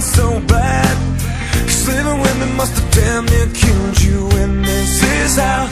feeling so bad. Cause living with me must have damn near killed you And this is how